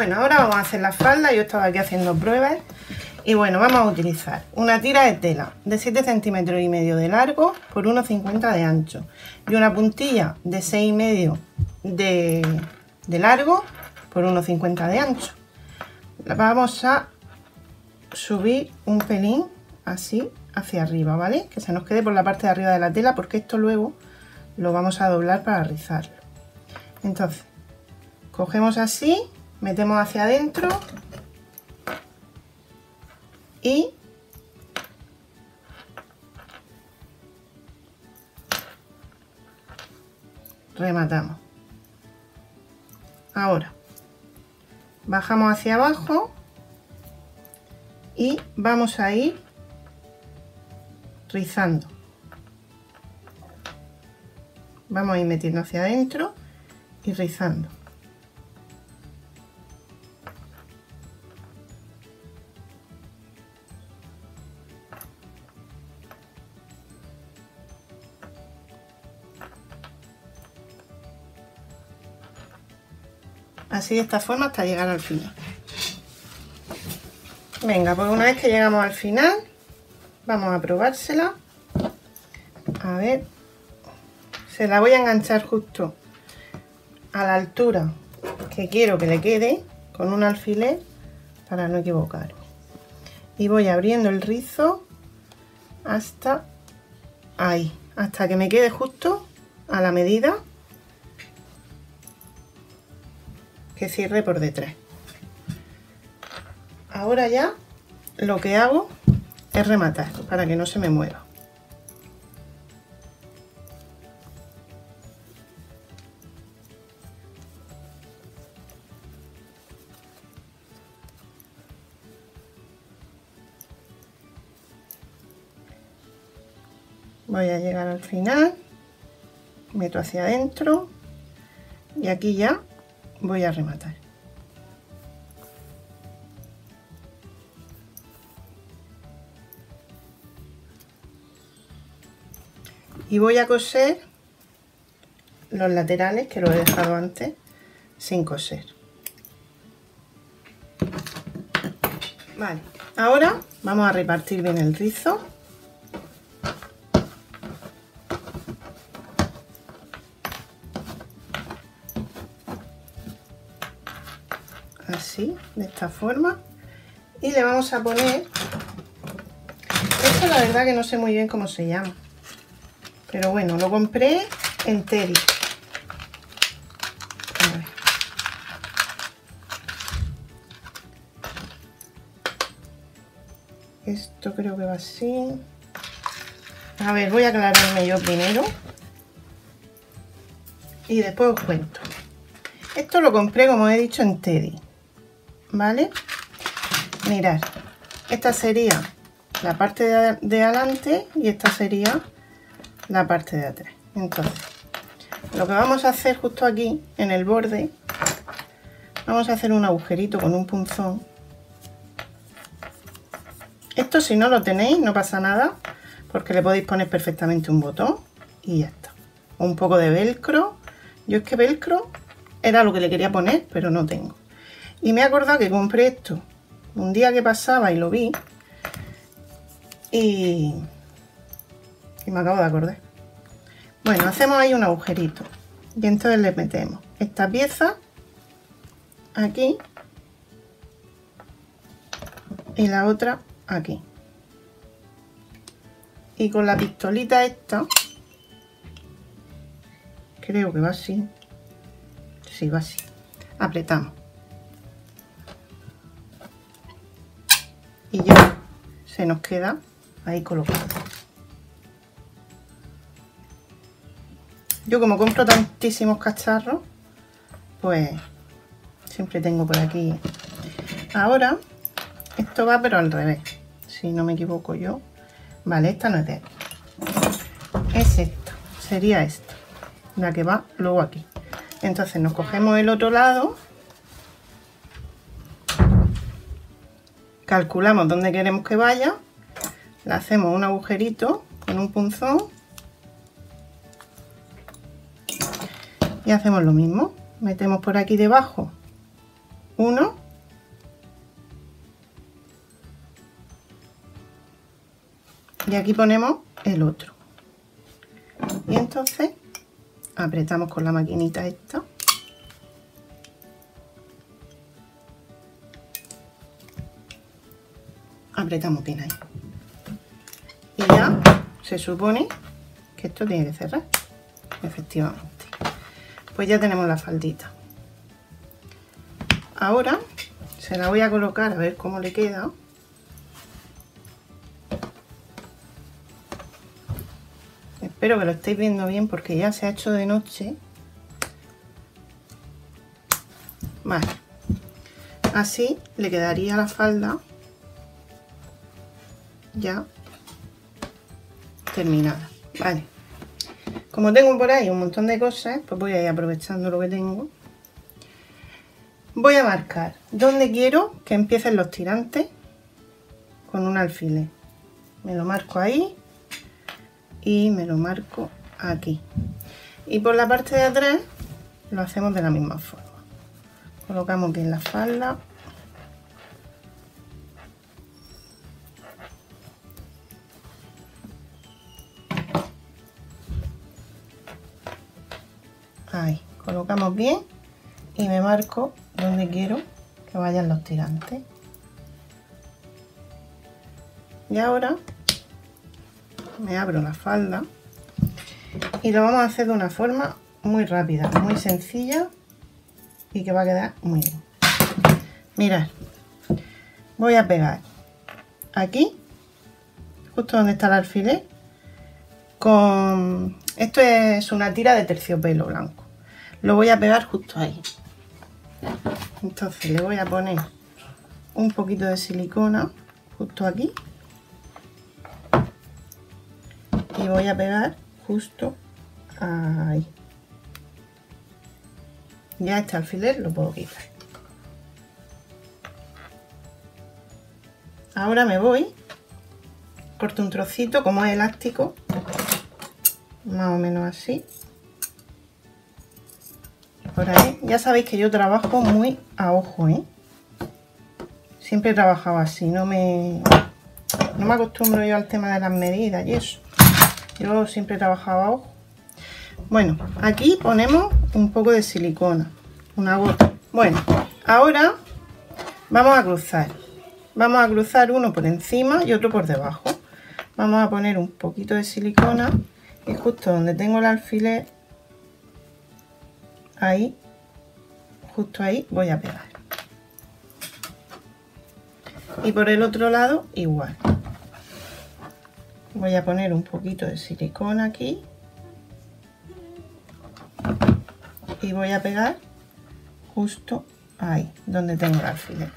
Bueno, ahora vamos a hacer la falda. Yo estaba aquí haciendo pruebas. Y bueno, vamos a utilizar una tira de tela de 7 centímetros y medio de largo por 1,50 de ancho. Y una puntilla de 6,5 de, de largo por 1,50 de ancho. La vamos a subir un pelín así hacia arriba, ¿vale? Que se nos quede por la parte de arriba de la tela porque esto luego lo vamos a doblar para rizarlo. Entonces, cogemos así, metemos hacia adentro y rematamos. Ahora, bajamos hacia abajo y vamos a ir rizando. Vamos a ir metiendo hacia adentro y rizando. Así de esta forma hasta llegar al final. Venga, pues una vez que llegamos al final, vamos a probársela. A ver, se la voy a enganchar justo a la altura que quiero que le quede con un alfiler para no equivocar. Y voy abriendo el rizo hasta ahí, hasta que me quede justo a la medida que cierre por detrás. Ahora ya lo que hago es rematar para que no se me mueva. Voy a llegar al final, meto hacia adentro y aquí ya voy a rematar. Y voy a coser los laterales que lo he dejado antes sin coser. Vale, ahora vamos a repartir bien el rizo. Así, de esta forma. Y le vamos a poner... Esto la verdad que no sé muy bien cómo se llama. Pero bueno, lo compré en Teddy. Esto creo que va así. A ver, voy a aclararme yo primero. Y después os cuento. Esto lo compré, como he dicho, en Teddy. ¿Vale? Mirad, esta sería la parte de, adelante y esta sería la parte de atrás. Entonces, lo que vamos a hacer justo aquí, en el borde, vamos a hacer un agujerito con un punzón. Esto si no lo tenéis, no pasa nada, porque le podéis poner perfectamente un botón y ya está. Un poco de velcro. Yo es que velcro era lo que le quería poner, pero no tengo. Y me he acordado que compré esto un día que pasaba y lo vi. Y, y me acabo de acordar. Bueno, hacemos ahí un agujerito. Y entonces le metemos esta pieza aquí y la otra aquí. Y con la pistolita esta, creo que va así. Sí, va así. Apretamos. Y ya se nos queda ahí colocado. Yo como compro tantísimos cacharros, pues siempre tengo por aquí. Ahora, esto va pero al revés, si no me equivoco yo. Vale, esta no es de. Es esta, sería esta, la que va luego aquí. Entonces nos cogemos el otro lado calculamos dónde queremos que vaya, le hacemos un agujerito con un punzón y hacemos lo mismo. Metemos por aquí debajo uno y aquí ponemos el otro y entonces apretamos con la maquinita esta apretamos bien ahí. Y ya se supone que esto tiene que cerrar. Efectivamente. Pues ya tenemos la faldita. Ahora se la voy a colocar a ver cómo le queda. Espero que lo estéis viendo bien porque ya se ha hecho de noche. Vale. Así le quedaría la falda ya. Terminada. Vale. Como tengo por ahí un montón de cosas pues voy a ir aprovechando lo que tengo. Voy a marcar donde quiero que empiecen los tirantes con un alfiler me lo marco ahí y me lo marco aquí. Y por la parte de atrás lo hacemos de la misma forma. Colocamos bien la falda ahí colocamos bien y me marco donde quiero que vayan los tirantes. Y ahora me abro la falda y lo vamos a hacer de una forma muy rápida muy sencilla y que va a quedar muy bien. Mirad voy a pegar aquí justo donde está el alfiler con esto es una tira de terciopelo blanco lo voy a pegar justo ahí. Entonces le voy a poner un poquito de silicona justo aquí. Y voy a pegar justo ahí. Ya este alfiler lo puedo quitar. Ahora me voy corto un trocito como es elástico más o menos así ya sabéis que yo trabajo muy a ojo ¿eh? siempre he trabajado así no me no me acostumbro yo al tema de las medidas y eso. Yo siempre he trabajado a ojo. Bueno aquí ponemos un poco de silicona una gota. Bueno ahora vamos a cruzar. Vamos a cruzar uno por encima y otro por debajo. Vamos a poner un poquito de silicona y justo donde tengo el alfiler ahí justo ahí voy a pegar. Y por el otro lado igual. Voy a poner un poquito de silicona aquí. Y voy a pegar justo ahí donde tengo el alfiler.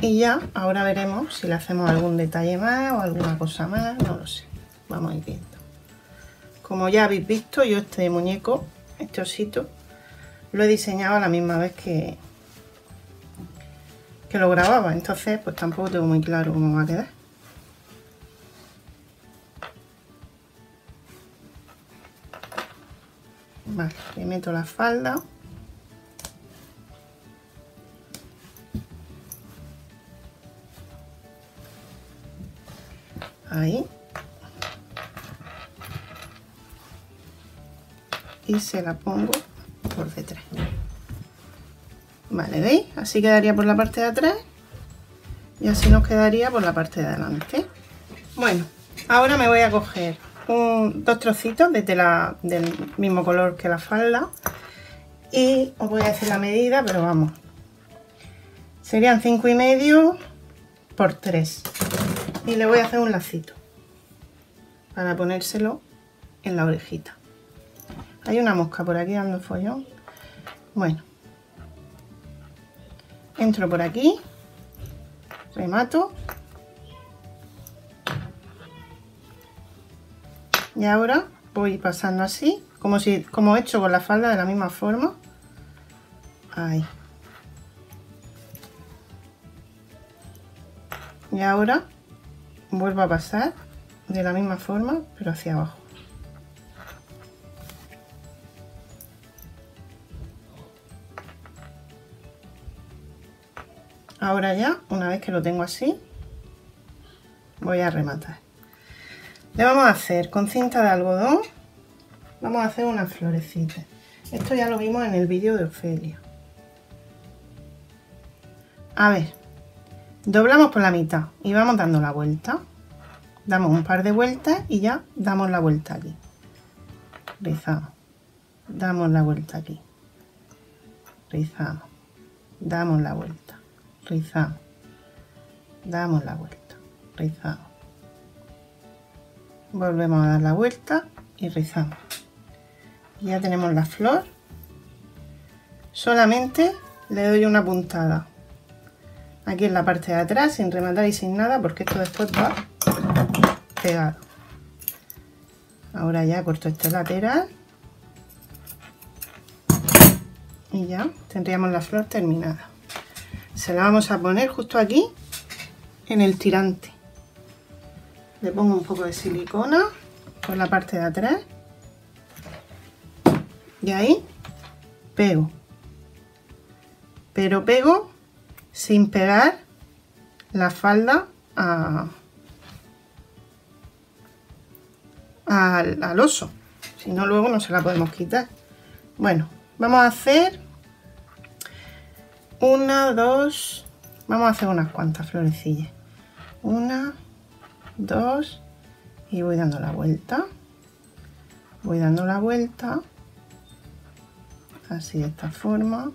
Y ya ahora veremos si le hacemos algún detalle más o alguna cosa más no lo sé. Vamos a ir viendo como ya habéis visto yo este muñeco este osito lo he diseñado la misma vez que que lo grababa. Entonces pues tampoco tengo muy claro cómo va a quedar. Vale, le meto la falda. Ahí y se la pongo por detrás. Vale veis así quedaría por la parte de atrás y así nos quedaría por la parte de adelante. Bueno ahora me voy a coger dos trocitos de tela del mismo color que la falda y os voy a decir la medida pero vamos. Serían cinco y medio por 3 y le voy a hacer un lacito para ponérselo en la orejita hay una mosca por aquí dando follón. Bueno. Entro por aquí. Remato. Y ahora voy pasando así como si como he hecho con la falda de la misma forma. Ahí. Y ahora vuelvo a pasar de la misma forma pero hacia abajo ahora ya, una vez que lo tengo así, voy a rematar. Le vamos a hacer con cinta de algodón, vamos a hacer unas florecitas. Esto ya lo vimos en el vídeo de Ofelia. A ver, doblamos por la mitad y vamos dando la vuelta. Damos un par de vueltas y ya damos la vuelta aquí. Rizamos. Damos la vuelta aquí. Rizamos. Damos la vuelta. Rizamos. Damos la vuelta. Rizamos. Volvemos a dar la vuelta y rizamos. Ya tenemos la flor. Solamente le doy una puntada aquí en la parte de atrás sin rematar y sin nada porque esto después va pegado ahora ya corto este lateral y ya tendríamos la flor terminada se la vamos a poner justo aquí en el tirante. Le pongo un poco de silicona por la parte de atrás. Y ahí pego. Pero pego sin pegar la falda al, al oso. Si no luego no se la podemos quitar. Bueno vamos a hacer una dos vamos a hacer unas cuantas florecillas una dos y voy dando la vuelta voy dando la vuelta así de esta forma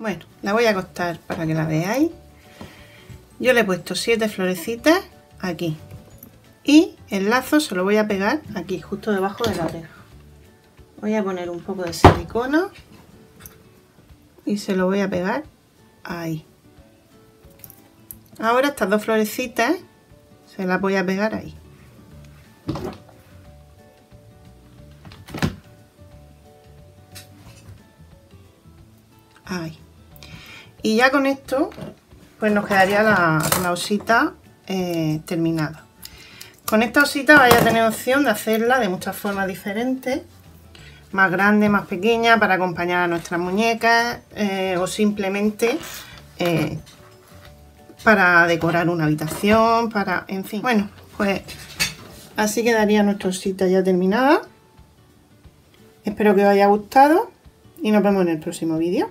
Bueno, la voy a acostar para que la veáis. Yo le he puesto siete florecitas aquí. Y el lazo se lo voy a pegar aquí, justo debajo de la oreja. Voy a poner un poco de silicona y se lo voy a pegar ahí. Ahora estas dos florecitas se las voy a pegar ahí. Ahí. Y ya con esto, pues nos quedaría la, osita eh, terminada. Con esta osita vais a tener opción de hacerla de muchas formas diferentes. Más grande, más pequeña, para acompañar a nuestras muñecas eh, o simplemente eh, para decorar una habitación, para, en fin. Bueno, pues así quedaría nuestra osita ya terminada. Espero que os haya gustado y nos vemos en el próximo vídeo.